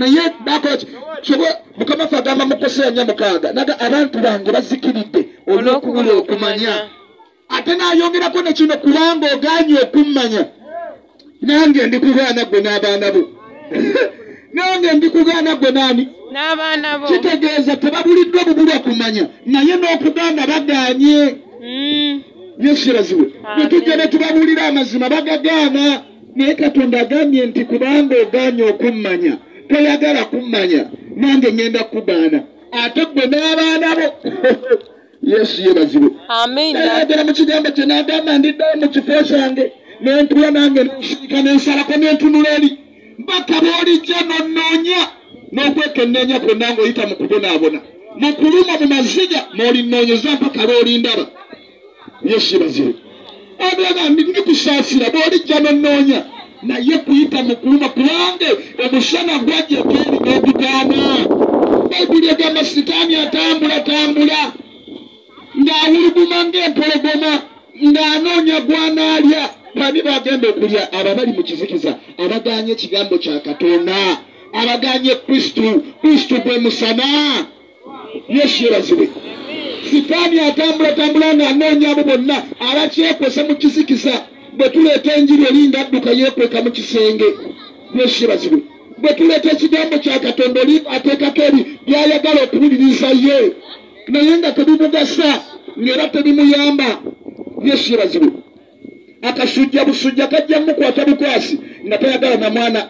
naye bakoki mukama fe agamba mukoseya nya mukaaga. Naga abantu bange bazikiridde olw'okubula okumanya. ate n'ayongerako ne kino kubanga ogaanye okummanya. Nange ndikugaana gwe n'abaana bo. Nange ndikugaana gwe naani kitegeeza tebabuliddwa bubulwa kumanya. Naye n'okugaana bagaanye. Mm. Amen. netujja ne tubabuulira amazima bagagaana. Naye katonda agambye nti kubanga ogaanye okummanya toyagala kummanya nange ŋŋenda kugaana ate gwe n'abaana bo. Yesu yebaziwe amiina nayagala mu kigambo kye n'agamba ndiddayo mu kifo kyange nentula nange nensirika nensalako nentunula eri. Mpaka bw'olijja nonnoonya n'okwekenneenya kwonna ng'oyita mu kubonaabona. Mu kuluma mu maziga mw'olinnoonyeza mpaka lw'olindaba. Yesu yebaziwe abulaga ndi ndikusaasira bw'olijja nonnoonya naye kuyita mu kuluma kubange omusana gwajja ebyeri n'ogugaana bayibuli egamba sitaani atambula tambula ng'awuluguma ng'empologoma ng'anoonya gwanaalya. Bani bagenda okulya abo abali mu kizikiza abaganye ekigambo kya katonda abaganye kristu kristu gwe musana. Yesu yebaziwe sitaani atambula tambula ng'anoonya abo bonna abakyekwese mu kizikiza bwe tuleeta enjiri eringa adduka yeekweka mu kisenge yesu yebaziwe bwe tuleeta ekigambo kya katonda oli ateekako eri byayagala okuwuliriza ye. Naye nga tebimugasa ng'era tebimuyamba yesu yebaziwe akasujja busujja kajja mukwata bukwasi nga tayagala na mwana